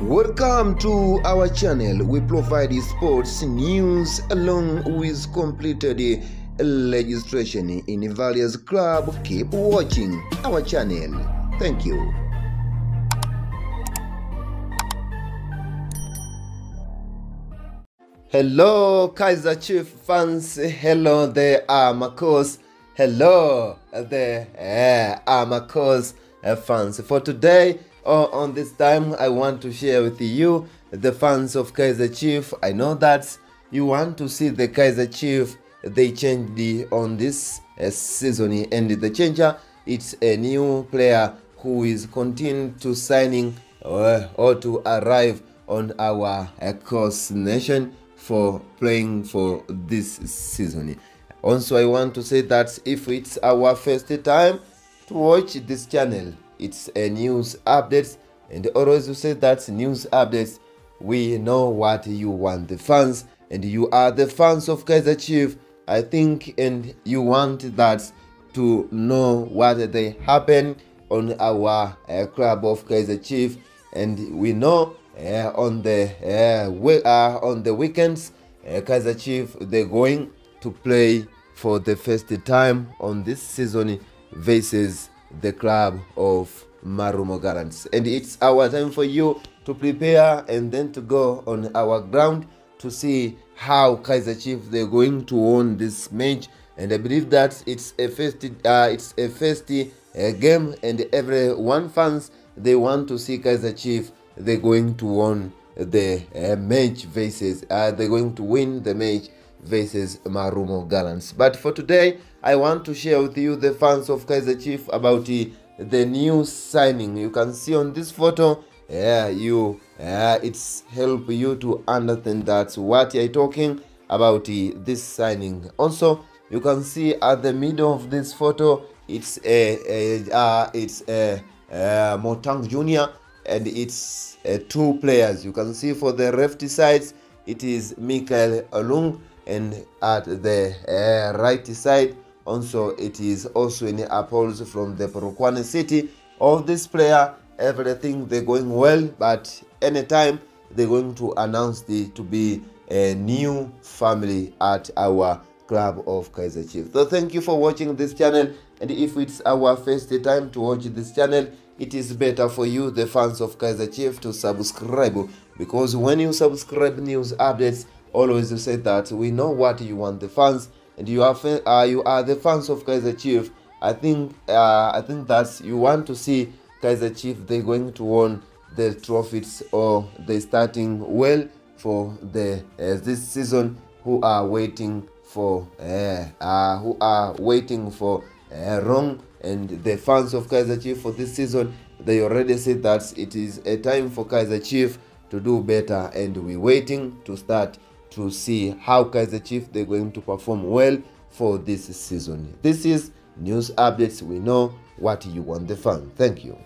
Welcome to our channel. We provide sports news along with completed registration in various clubs. Keep watching our channel. Thank you. Hello, Kaizer Chief fans. Hello, there are Marcos. Hello, there eh, are Marcos eh, fans. For today, uh, on this time, I want to share with you the fans of Kaizer Chief. I know that you want to see the Kaizer Chief. They changed the, on this uh, season, and the changer it's a new player who is continuing to signing uh, or to arrive on our uh, nation for playing for this season. Also, I want to say that if it's our first time to watch this channel, it's a news updates, and always you say that news updates. We know what you want, the fans, and you are the fans of Kaizer Chief. I think, and you want that to know what they happen on our uh, club of Kaizer Chief, and we know uh, on the uh, we, uh, on the weekends uh, Kaizer Chief they're going to play for the first time on this season versus the club of Marumo Gallants. And it's our time for you to prepare and then to go on our ground to see how Kaiser Chief they're going to win this match. And I believe that it's a first, uh, it's a first uh, game, and every one fans they want to see Kaiser Chief they're going to win the uh, match versus uh, they're going to win the match versus Marumo Gallants. But for today, I want to share with you the fans of Kaizer Chief about the, the new signing. You can see on this photo, yeah, you, yeah, it's help you to understand that what I talking about the, this signing. Also, you can see at the middle of this photo, it's a, a uh, it's a, a Motaung Junior and it's uh, two players. You can see for the left sides, it is Michael Alung and at the uh, right side also it is also in apples from the Polokwane city of this player everything they're going well but anytime they're going to announce the to be a new family at our club of Kaizer Chiefs. So thank you for watching this channel and if it's our first time to watch this channel it is better for you the fans of Kaizer Chief to subscribe because when you subscribe news updates always say that we know what you want the fans and you are uh, you are the fans of Kaizer Chief. I think uh, I think that you want to see Kaizer Chief they going to win the trophies or they starting well for the uh, this season who are waiting for uh, uh, who are waiting for uh, wrong. And the fans of Kaizer Chief for this season they already said that it is a time for Kaizer Chief to do better and we're waiting to start to see how Kaizer Chief they're going to perform well for this season. This is news updates. We know what you want the fan. Thank you.